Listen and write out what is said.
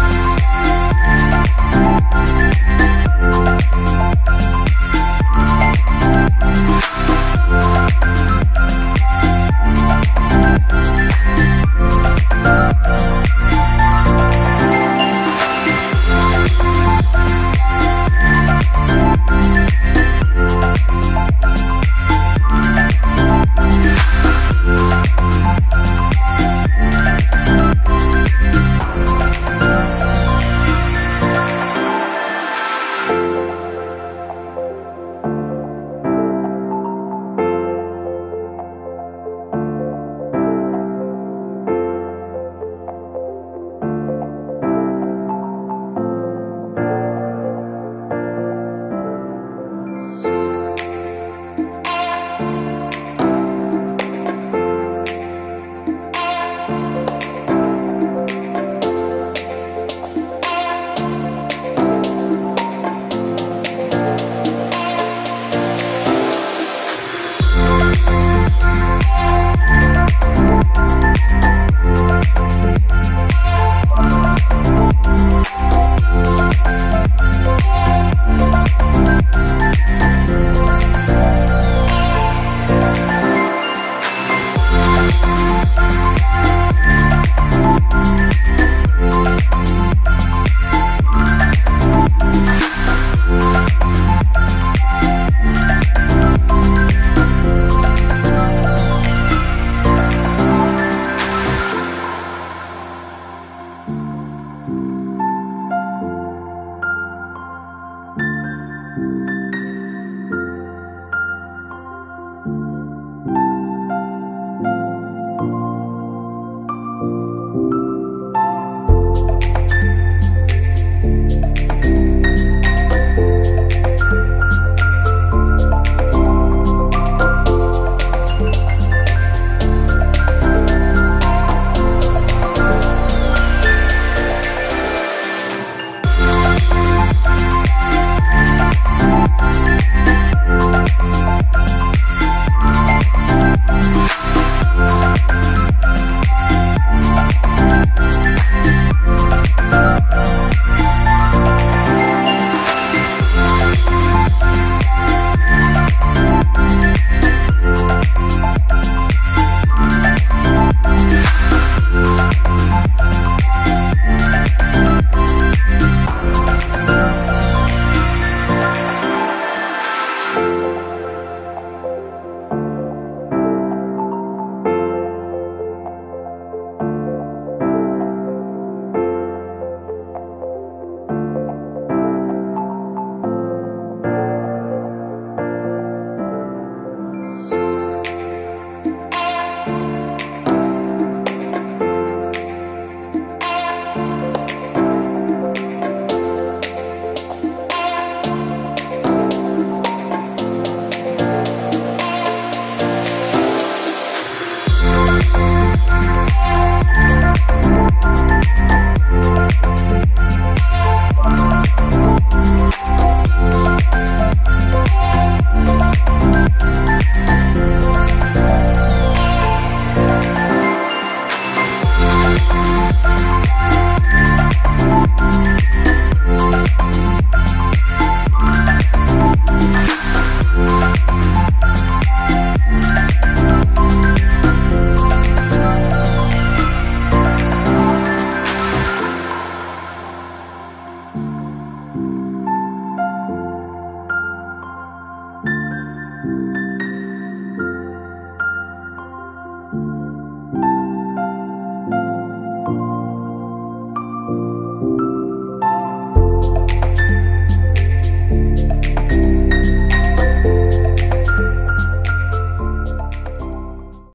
Bye.